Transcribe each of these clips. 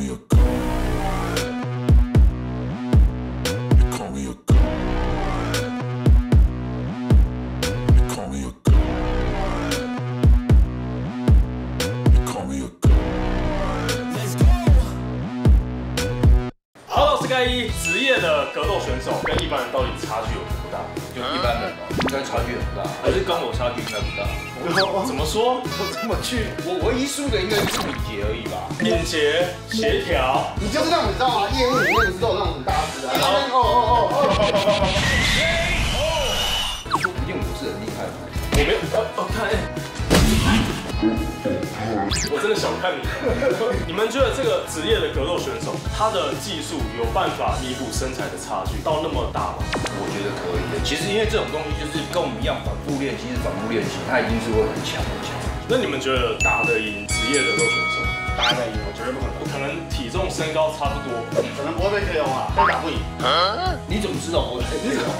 me a god. 怎么说？我怎么去，我唯一输的应该是敏捷而已吧。敏捷、协调，你就是那种你知道吗？业务里面不是都有那种很大只啊？哦哦哦哦哦哦，说不定我是很厉害的。我没有，哦哦，看，哎我真的小看你。你们觉得这个职业的格斗选手，他的技术有办法弥补身材的差距到那么大吗？我觉得可以的。其实因为这种东西就是跟我们一样反复练习，是反复练习，他一定是会很强很强。那你们觉得打得赢职业的格斗选手？打得赢，我绝对不可能，我可能体重身高差不多，可能不会被 KO 啊，但打不赢。你怎么知道我？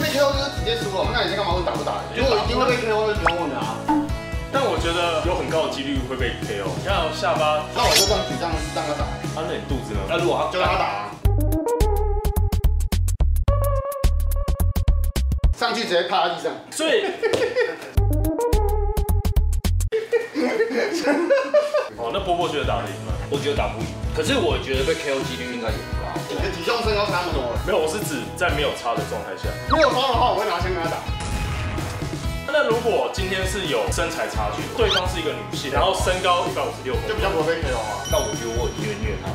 被 KO 就是直接输了，那你在干嘛问打不打？如果一定会被 KO，就不用问了啊。觉得有很高的几率会被 KO。你看我下巴，那我就这样举这样让他打，啊，那你肚子呢？那如果他就让他打啊。上去直接趴在地上，所以，哦，那波波觉得打得赢吗？我觉得打不赢，可是我觉得被 KO 几率应该也不高。你的体重身高差不多了，没有，我是指在没有差的状态下。没有高的话，我会拿枪跟他打。那如果今天是有身材差距，对方是一个女性，然后身高一百五十六公分，就比较不会被 KO 啊。那我觉得我已经虐他，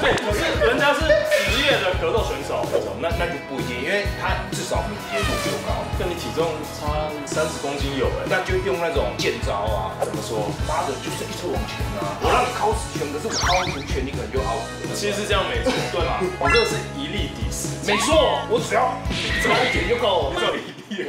对，可是人家是职业的格斗选手，那那就不一定，因为他至少敏捷度比我高。跟你体重差三十公斤有哎、那就用那种剑招啊，怎么说？妈的，就是一直往前啊！我让你敲十拳，可是我敲十拳，你可能就 out 了。其实是这样没错，对吧？我这个是一力抵十，没错，我只要只要一点就够了。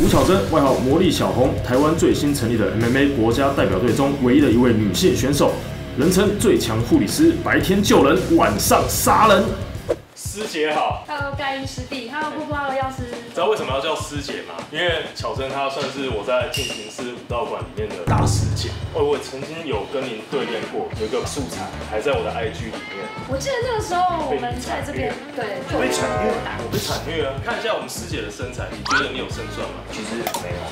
吴巧珍，外号魔力小红，台湾最新成立的 MMA 国家代表队中唯一的一位女性选手，人称最强护理师，白天救人，晚上杀人。师姐好，Hello，盖伊师弟，Hello，布布，Hello，药师。知道为什么要叫师姐吗？因为巧珍她算是我在进行式武道馆里面的大师姐。哦，我曾经有跟您对练过，有一个素材还在我的 IG 里面。我记得那个时候我们在这边对做被产虐打我被惨虐啊！看一下我们师姐的身材，你觉得你有胜算吗？其实没有。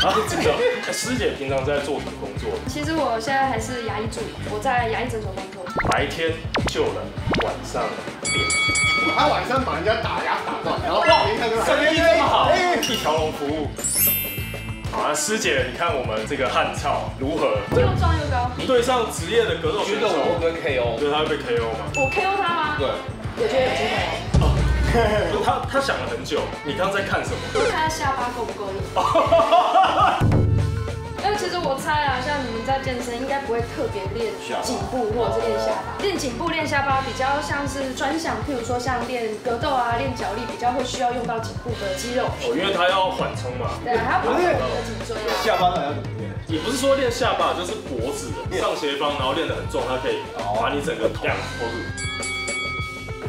啊，真的。哎师姐平常在做什么工作？其实我现在还是牙医助理，我在牙医诊所工作。白天救人，晚上练。他晚上把人家打牙打断，然后白天看就生意这么好，一条龙服务。好啊，师姐，你看我们这个汉超如何？又壮又高，对上职业的格斗选觉得我会不 KO？觉得他会被 KO 吗？我 KO 他吗？对，我觉得有机会哦。他他想了很久，你刚刚在看什么？就看他下巴够不够硬。我猜啊，像你们在健身，应该不会特别练颈部或者是练下巴。练颈部、练下巴比较像是专项，譬如说像练格斗啊、练脚力，比较会需要用到颈部的肌肉。哦，因为它要缓冲嘛。对，还要保护你的颈椎啊。下巴到底要怎么练？也不是说练下巴，就是脖子的上斜方，然后练得很重，它可以把你整个头 hold 住，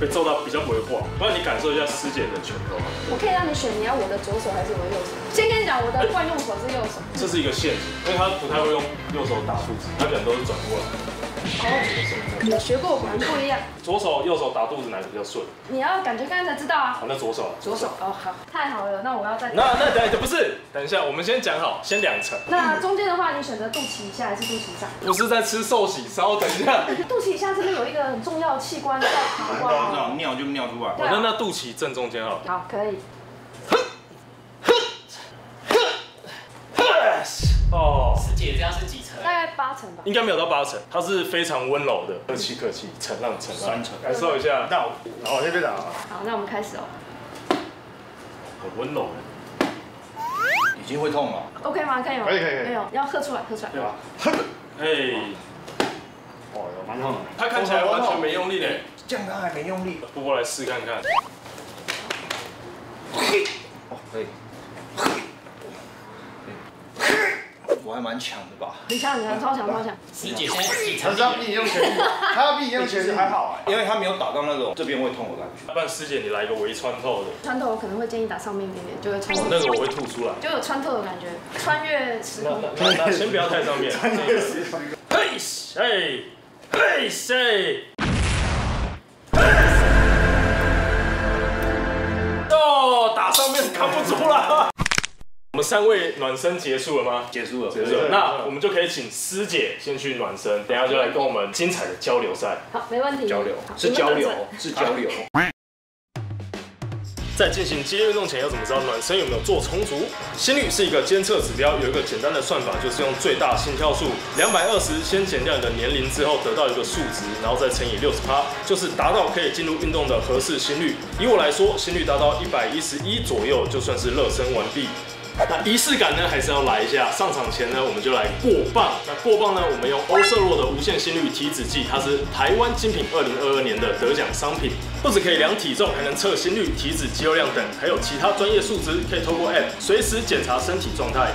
被揍到比较不会晃。不然你感受一下师姐的拳头，我可以让你选，你要我的左手还是我的右手？先跟你讲，我的惯用手是右手。这是一个陷阱，因为他不太会用右手打肚子，他可能都是转过来。哦，有学过，果然不一样。左手、右手打肚子哪个比较顺？你要感觉刚才知道啊好，。那左手。左手哦，好，太好了，那我要再。那那等不是，等一下，我们先讲好，先两层，那中间的话，你选择肚脐以下还是肚脐上？不是在吃寿喜烧。等一下，肚脐以下这边有一个很重要的器官叫膀胱哦。尿就尿出来。我那那肚脐正中间好了。好，可以。哦，师姐这样是几层？大概八成吧。应该没有到八成，它是非常温柔的，客气客气，承让承让，三层感受一下，那我先别打了。好，那我们开始哦。很温柔的。已经会痛了。OK 吗？可以吗？可以可以可以没有，要喝出来，喝出来。对吧？哎，哦，有蛮痛的。他看起来完全没用力嘞，这样他还没用力。波波来试看看。哦，可以。我还蛮强的吧？很强很强，超强超强。师姐现在几层他是？要逼你用全力，他要逼你用全力，还好哎。因为他没有打到那种这边会痛的感觉。不然师姐你来一个微穿透的，穿透我可能会建议打上面一点点，就会穿透，那个我会吐出来。就有穿透的感觉，穿越时那空。那那那先不要太上面，嘿谁，嘿谁，哦，打上面扛不住了。我们三位暖身结束了吗？结束了，结束了，那我们就可以请师姐先去暖身，等下就来跟我们精彩的交流赛。好，没问题。交流是交流是交流。在进行激烈运动前，要怎么知道暖身有没有做充足？心率是一个监测指标，有一个简单的算法，就是用最大心跳数两百二十，先减掉你的年龄之后得到一个数值，然后再乘以六十趴，就是达到可以进入运动的合适心率。以我来说，心率达到一百一十一左右，就算是热身完毕。那仪式感呢，还是要来一下。上场前呢，我们就来过磅。那过磅呢，我们用欧瑟洛的无线心率体脂计，它是台湾精品二零二二年的得奖商品，不止可以量体重，还能测心率、体脂、肌肉量等，还有其他专业数值，可以透过 App 随时检查身体状态。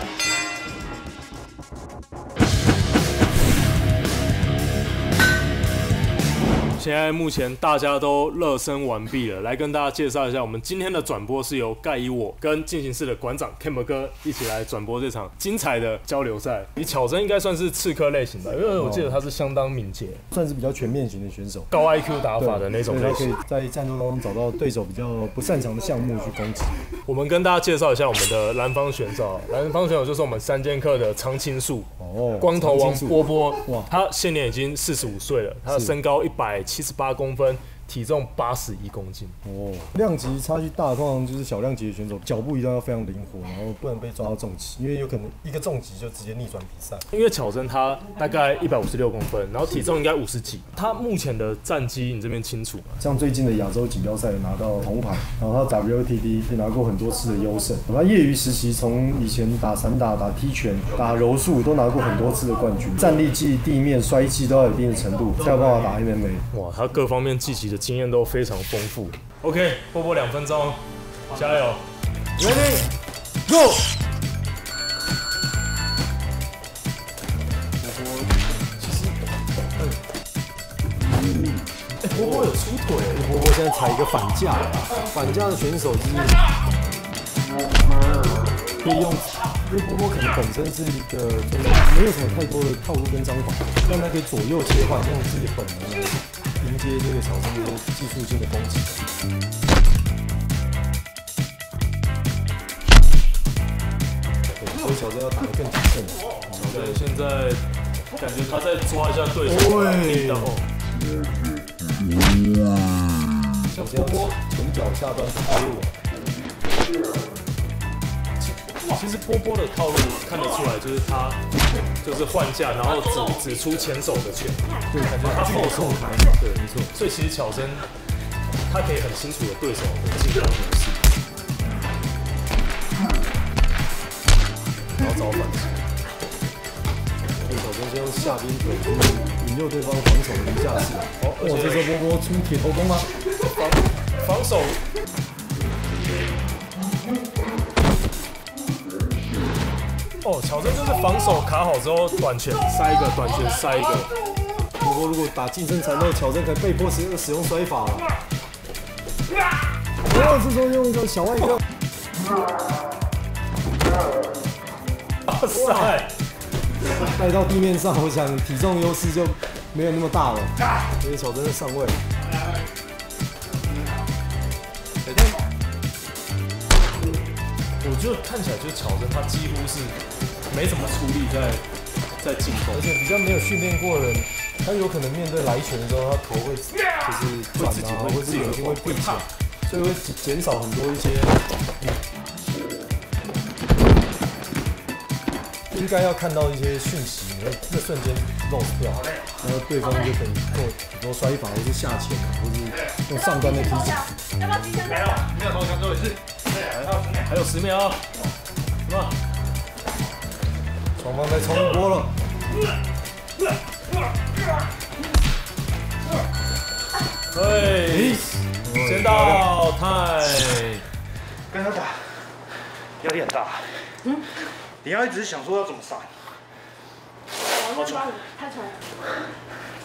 现在目前大家都热身完毕了，来跟大家介绍一下，我们今天的转播是由盖伊我跟进行室的馆长 Camber 哥一起来转播这场精彩的交流赛。你巧真应该算是刺客类型吧，因为我记得他是相当敏捷、算是比较全面型的选手，高 IQ 打法的那种类型。在战斗当中找到对手比较不擅长的项目去攻击。我们跟大家介绍一下我们的蓝方选手，蓝方选手就是我们三剑客的常青树。哦，光头王波波，哇他现年已经四十五岁了，他的身高一百七七十八公分，体重八十一公斤。哦，量级差距大，通常就是小量级的选手脚步一定要非常灵活，然后不能被抓到重击，因为有可能一个重击就直接逆转比赛。因为巧珍他大概一百五十六公分，然后体重应该五十几。他目前的战绩你这边清楚吗？像最近的亚洲锦标赛拿到铜牌，然后他 WTD 也拿过很多次的优胜。他业余时期从以前打散打、打踢拳、打柔术都拿过很多次的冠军，站立技、地面摔技都要有一定的程度，才有办法打 MMA。哇，他各方面技击的经验都非常丰富。OK，波波两分钟，加油！Ready go！哎波波有出腿，波波现在踩一个反架，反架的选手就是可以用，因为波波可能本身是一个就是没有什么太多的套路跟章法，让他可以左右切换，用自己本能来迎接这个小生的技术性的攻击。对所以小子要打得更谨慎。对，现在感觉他在抓一下对手的力道。小生波前脚下端套路。其实波波的套路看得出来，就是他就是换架，然后只 只出前手的拳，对，感觉他后手台，对，没错。所以其实巧真他可以很清楚的对手的进攻模式，然后找反击。对手先用下边腿去引诱对方防守的一架势。哦，而哇，这时候波波出铁头功吗？防防守。哦，巧真就是防守卡好之后，短拳塞一个，短拳塞一个。不过如果打近身缠斗，巧真可以被迫使用使用摔法了。不要是说用一个小外勾，哇塞！带到地面上，我想体重优势就没有那么大了。因为巧真的上位。我觉得看起来就是巧真，他几乎是没怎么出力在在进攻。而，且比较没有训练过的人，他有可能面对来拳的时候，他头会就是转啊，或者是眼睛会闭起来，所以会减少很多一些应该要看到一些讯息，你会那瞬间 lost 掉，然后对方就可以做很多摔法，或是下潜，或是用上端的踢脚。还有十秒，什么？双方在冲一波了，对，先到太。跟他打，压力很大。嗯，你要一直想说要怎么闪，好喘，太喘了。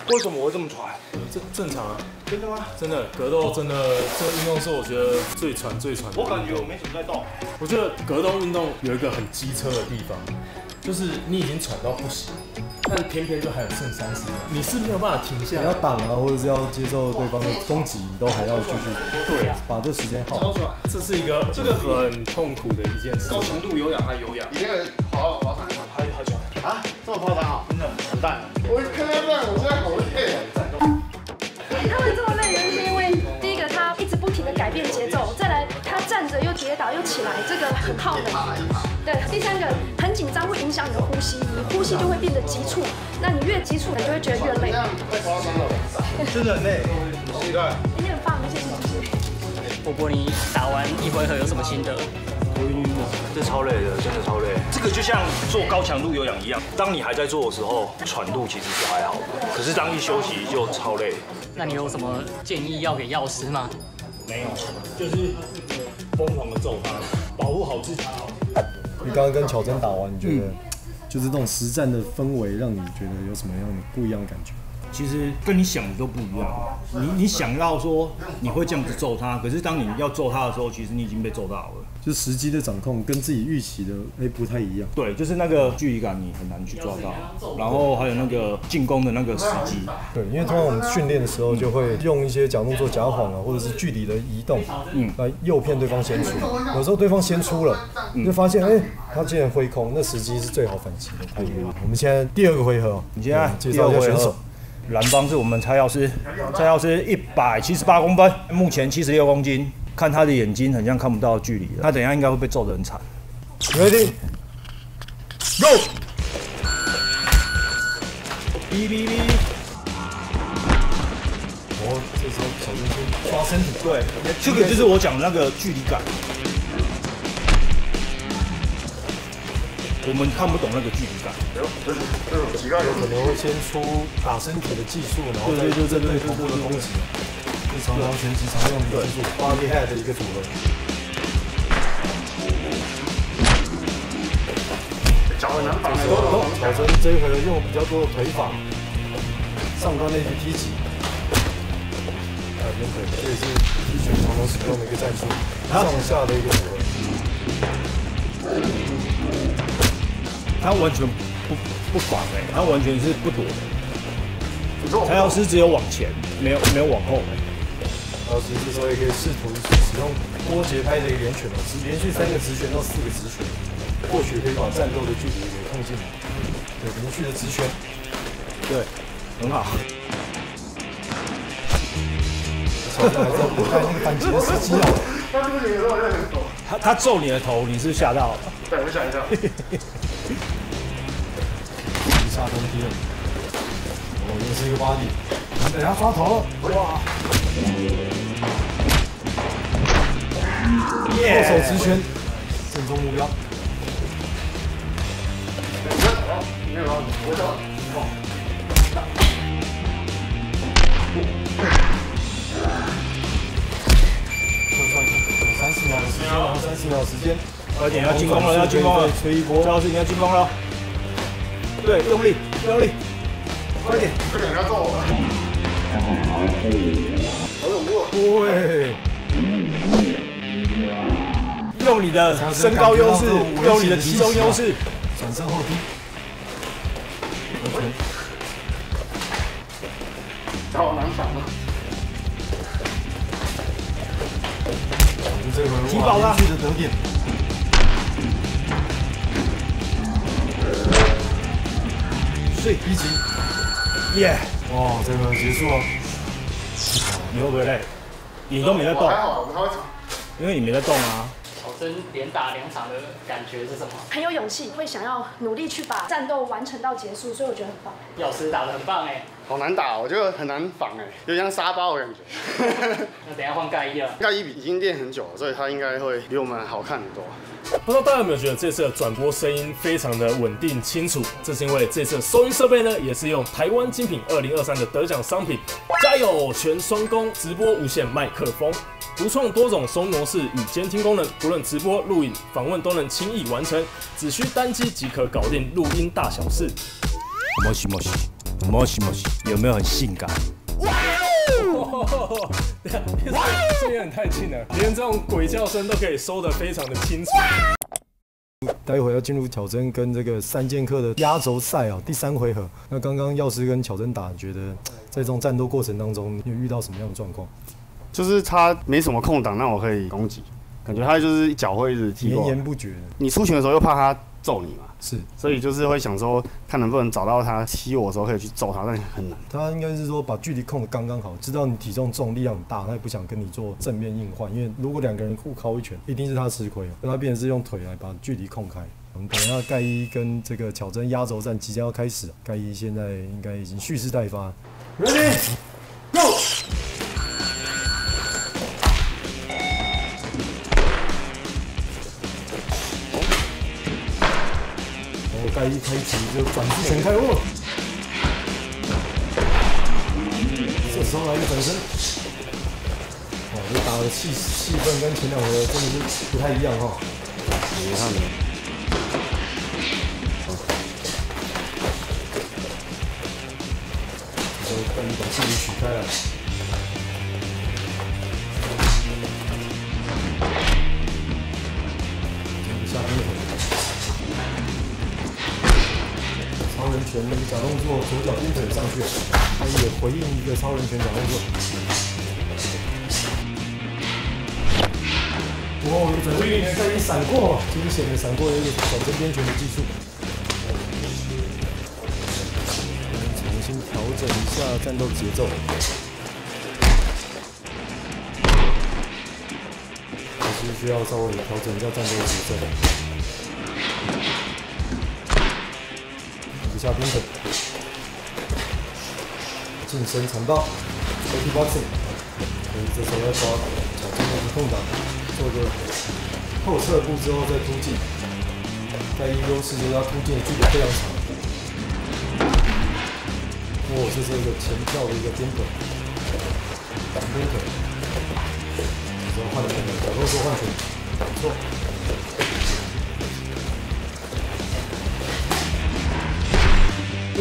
为什么我会这么喘？正正常啊，真的吗？真的格斗真的这个运动是我觉得最喘最喘的。我感觉我没什么在动。我觉得格斗运动有一个很机车的地方，就是你已经喘到不行，但偏偏就还有剩三十秒，你是没有办法停下来。你要挡啊，或者是要接受对方的攻击，你都还要继续对，把这时间耗。这是一个这个很痛苦的一件事。高强度有氧还有氧，你那个好久。啊，这么夸张啊？真的很淡！我看到这样，我现在好累啊。他会这么累，原因是因为第一个他一直不停的改变节奏，再来他站着又跌倒又起来，这个很耗能。对，第三个很紧张会影响你的呼吸，你呼吸就会变得急促，那你越急促，你就会觉得越累这。样太夸张了。真的很累。期待。你很棒，谢谢谢谢。波波，你打完一回合有什么心得？这超累的，真的超累。这个就像做高强度有氧一样，当你还在做的时候，喘度其实是还好，可是当一休息就超累。那你有什么建议要给药师吗？没有，就是疯狂的揍他，保护好自己。你刚刚跟乔真打完，你觉得就是这种实战的氛围，让你觉得有什么样的不一样的感觉？其实跟你想的都不一样。你你想到说你会这样子揍他，可是当你要揍他的时候，其实你已经被揍到了。就时机的掌控跟自己预期的哎不太一样。对，就是那个距离感你很难去抓到，然后还有那个进攻的那个时机。对，因为通常我们训练的时候就会用一些假动作、假晃啊，或者是距离的移动，嗯，来诱骗对方先出。有时候对方先出了，你就发现哎，他竟然挥空，那时机是最好反击的。我们现在第二个回合，你现在介绍一下选手。蓝方是我们蔡药师，蔡药师一百七十八公分，目前七十六公斤。看他的眼睛，很像看不到距离了。他等一下应该会被揍得很惨。Ready, go！哔哔哔！哦，这时候小心先抓身体。对，这个就是我讲的那个距离感。我们看不懂那个距离感。有可能会先出打身体的技术，然后再就针对头部的攻击。是常常拳击常用的技术，body head 的一个组合。脚很难绑哦，小陈这一回用比较多的腿法，上端那些踢击，啊，边腿，这也是踢拳常常使用的一个战术，上下的一个组合。他完全不不防哎、他完全是不躲的。蔡老师只有往前，没有没有往后、然后其实这时候也可以试图使用多节拍的一个连拳哦，直连续三个直拳到四个直拳，或许可以把战斗的距离给控进来。对，连续的直拳，对，很好。还在那个反击的时机哦。但是不行的时候我就很抖。他他揍你的头，你是吓到了？对，我想一下。一下登天，哦，又是一个巴蒂，你等下抓头了，哇！后手直拳，正中目标。我。三十秒的时间，然后三十秒的时间，快点要进攻了，要进攻了！吹一波赵，老师你要进攻了。对，用力，用力，快点！快点，要揍我！对，用你的身高优势，用你的体重优势。转身后踢，完全好难防啊！就这回踢爆他连续的得点，睡一级，耶！哇，这个结束了。你会不会累？你都没在动，还好，我还会吵。因为你没在动啊。连打两场的感觉是什么？很有勇气，会想要努力去把战斗完成到结束，所以我觉得很棒。药师打得很棒哎，好难打，我觉得很难防哎，有点像沙包的感觉。那等一下换盖伊了。盖伊已经练很久了，所以他应该会比我们好看很多。不知道大家有没有觉得这次的转播声音非常的稳定清楚？这是因为这次的收音设备呢，也是用台湾精品二零二三的得奖商品，加有全双工直播无线麦克风，独创多种收模式与监听功能，不论直播、录影、访问都能轻易完成，只需单机即可搞定录音大小事。摩西摩西，摩西摩西，有没有很性感？这有点太近了，连这种鬼叫声都可以收得非常的清楚。待会要进入巧珍跟这个三剑客的压轴赛啊，第三回合。那刚刚药师跟巧珍打，觉得在这种战斗过程当中，你有遇到什么样的状况？就是他没什么空档让我可以攻击，感觉他就是一脚会一直踢过来。绵延不绝。你出拳的时候又怕他揍你嘛，是，所以就是会想说，看能不能找到他踢我的时候可以去揍他，但很难。他应该是说把距离控的刚刚好，知道你体重重、力量很大，他也不想跟你做正面硬换，因为如果两个人互敲一拳，一定是他吃亏，那他变成是用腿来把距离控开。我们等一下盖伊跟这个巧珍压轴战即将要开始，盖伊现在应该已经蓄势待发，Ready 开启就转势全开握。这时候来一个转身，哦，这打的气气氛跟前两回合真的是不太一样哈。你看，这时候盖伊把距离取开了。超人拳的假动作，左脚冰腿上去，他也回应一个超人拳假动作。哦，转身边拳盖伊闪过，惊险的闪过了一个转身边拳的技术。我们重新调整一下战斗节奏。还是需要稍微调整一下战斗节奏。下冰粉，近身缠抱 o k boxing，所以这时候要抓小金的空档，做个后撤步之后再突进。盖伊优势就是他突进的距离非常长。哦，这是一个前跳的一个边腿，反边腿。这时候换拳，小动作换拳，不错。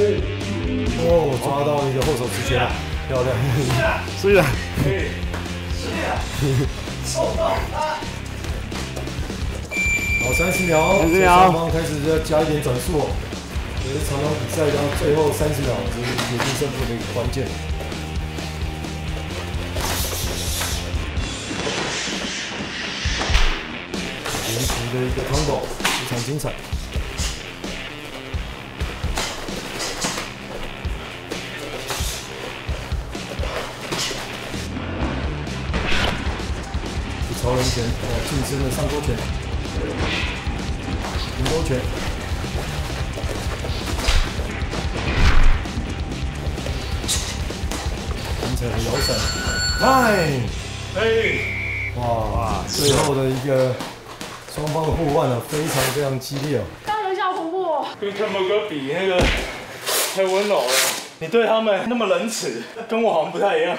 哦，抓到一个后手直拳，漂亮，是啊，好，三十秒，三十秒双方开始要加一点转速哦。也是常常比赛到最后三十秒，这是决定胜负的一个关键。连续的一个 combo，非常精彩。超人拳，哦，近身的上勾拳，平勾拳。完成了摇闪，嗨，哎，哇，最后的一个双方的互换呢，非常非常激烈哦。刚刚有一下好恐怖哦，跟他们哥比那个太温柔了。你对他们那么仁慈，跟我好像不太一样。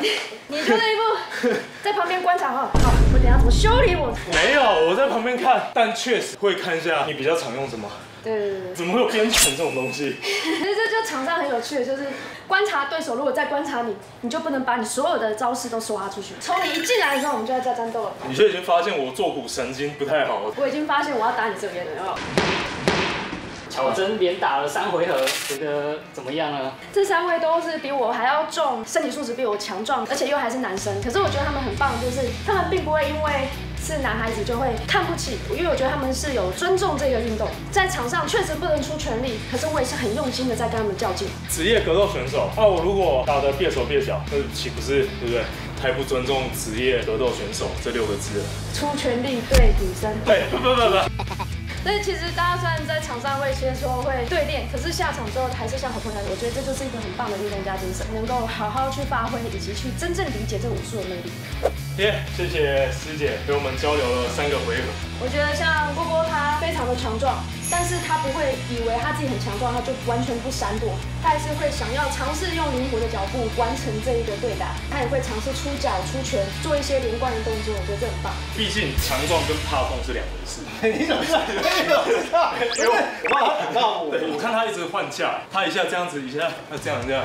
你就那一步 在旁边观察哈，好，我等下怎么修理我。没有，我在旁边看，但确实会看一下你比较常用什么。对对对对，怎么会有编程这种东西？其 实这就场上很有趣的，就是观察对手，如果在观察你，你就不能把你所有的招式都刷出去。从你一进来的时候，我们就在在战斗了。你就已经发现我坐骨神经不太好了。我已经发现我要打你这边了？巧珍连打了三回合，觉得怎么样呢？这三位都是比我还要重，身体素质比我强壮，而且又还是男生。可是我觉得他们很棒，就是他们并不会因为是男孩子就会看不起，因为我觉得他们是有尊重这个运动，在场上确实不能出全力，可是我也是很用心的在跟他们较劲。职业格斗选手，那我如果打得别手别脚，那岂不是对不对？太不尊重职业格斗选手这六个字了。出全力对女生。对，不不不不。所以其实大家虽然在场上会先说会对练，可是下场之后还是像好朋友，我觉得这就是一个很棒的运动家精神，能够好好去发挥，以及去真正理解这武术的魅力。耶、谢谢师姐陪我们交流了三个回合。我觉得像波波他非常的强壮，但是他不会以为他自己很强壮，他就完全不闪躲，他还是会想要尝试用灵活的脚步完成这一个对打，他也会尝试出脚、出拳，做一些连贯的动作，我觉得这很棒。毕竟强壮跟怕痛是两回事。你怎么知道？你怎么知道？因为我怕他打到我。我看他一直换架，他一下这样子，一下他这样这样。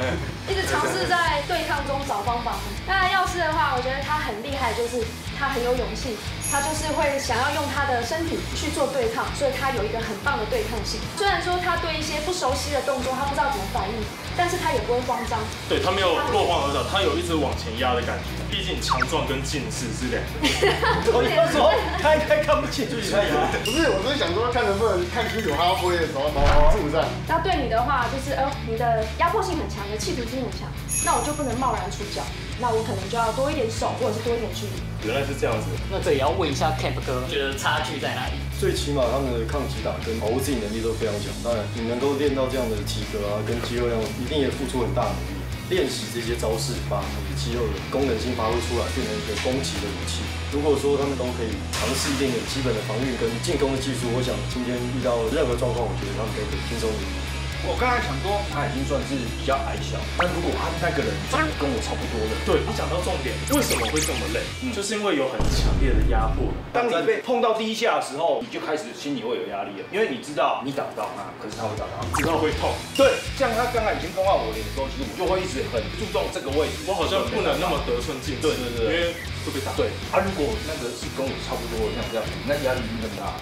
一直尝试在对抗中找方法。那要是的话，我觉得他很厉害，就是他很有勇气，他就是会想要用他的身体去做对抗，所以他有一个很棒的对抗性。虽然说他对一些不熟悉的动作他不知道怎么反应，但是他也不会慌张。对他没有落荒而逃，他有一直往前压的感觉。毕竟强壮跟近视是两个。我就说他应该看不清楚你在压。不是，我只是想说看能不能看清楚他要挥的时候挡住这样。那对你的话，就是呃，你的压迫性很强，你的企图心很强，那我就不能贸然出脚，那我可能就要多一点手，或者是多一点距离。原来是这样子。那这也要问一下 Camp 哥，觉得差距在哪里？最起码他们的抗击打跟保护自己能力都非常强。当然，你能够练到这样的体格啊，跟肌肉量，一定也付出很大努力。练习这些招式，把你的肌肉的功能性发挥出来，变成一个攻击的武器。如果说他们都可以尝试一点点基本的防御跟进攻的技术，我想今天遇到任何状况，我觉得他们都可以轻松赢。我刚才想说他已经算是比较矮小，但如果他那个人跟我差不多的，对你讲到重点，为什么会这么累？就是因为有很强烈的压迫。当你被碰到第一下的时候，你就开始心里会有压力了，因为你知道你打不到他，可是他会打到你，知道会痛。对，像他刚才已经碰到我脸的时候，其实我就会一直很注重这个位置。我好像不能那么得寸进尺，对对对，因为会被打。对，啊，如果那个是跟我差不多像这样，那压力一定很大。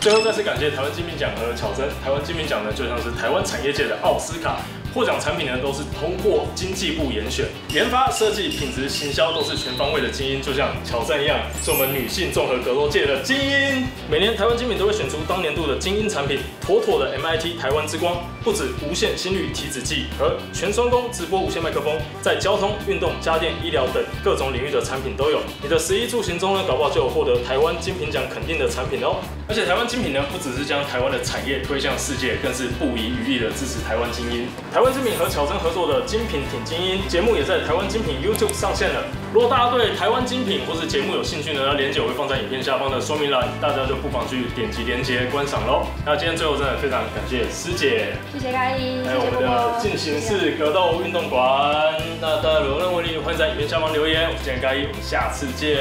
最后再次感谢台湾金品奖和巧珍。台湾金品奖呢，就像是台湾产业界的奥斯卡。获奖产品呢，都是通过经济部严选、研发、设计、品质、行销都是全方位的精英，就像巧珍一样，是我们女性综合格斗界的精英。每年台湾金品都会选出当年度的精英产品，妥妥的 MIT 台湾之光，不止无线心率体脂计和全双工直播无线麦克风，在交通、运动、家电、医疗等各种领域的产品都有。你的十一住行中呢，搞不好就有获得台湾精品奖肯定的产品哦。而且台湾精品呢，不只是将台湾的产业推向世界，更是不遗余力的支持台湾精英。台湾精品和巧珍合作的精品挺精英节目也在台湾精品 YouTube 上线了。如果大家对台湾精品或是节目有兴趣呢，那链接我会放在影片下方的说明栏，大家就不妨去点击链接观赏喽。那今天最后真的非常感谢师姐，谢谢嘉怡，还有我们的进行式格斗运动馆。那大家有任何问题，欢迎在影片下方留言。我是简嘉怡，我们下次见，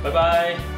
拜拜。